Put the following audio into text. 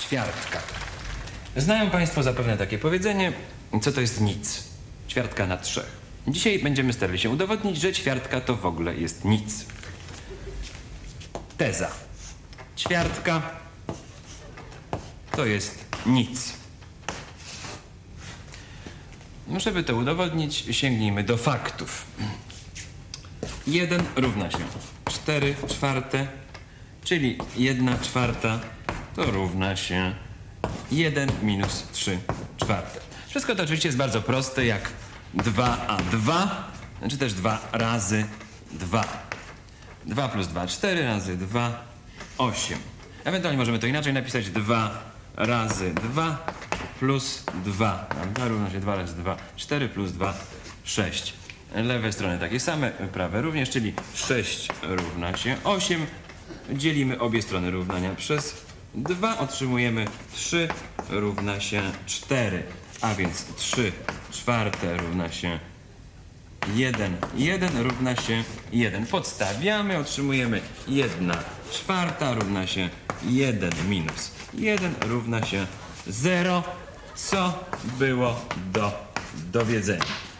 Ćwiartka. Znają Państwo zapewne takie powiedzenie, co to jest nic. Ćwiartka na trzech. Dzisiaj będziemy starali się udowodnić, że ćwiartka to w ogóle jest nic. Teza. Ćwiartka to jest nic. No, Żeby to udowodnić, sięgnijmy do faktów. 1 równa się 4 czwarte, czyli 1 czwarta to równa się 1 minus 3 czwarte. Wszystko to oczywiście jest bardzo proste, jak 2a2, czy też 2 razy 2. 2 plus 2, 4 razy 2, 8. Ewentualnie możemy to inaczej napisać. 2 razy 2 plus 2. Prawda? Równa się 2 razy 2, 4 plus 2, 6. Lewe strony takie same, prawe również, czyli 6 równa się 8. Dzielimy obie strony równania przez 2. Otrzymujemy 3 równa się 4. A więc 3 czwarte równa się 1. 1 równa się 1. Podstawiamy, otrzymujemy 1 czwarta równa się 1 minus 1 równa się 0, co było do dowiedzenia.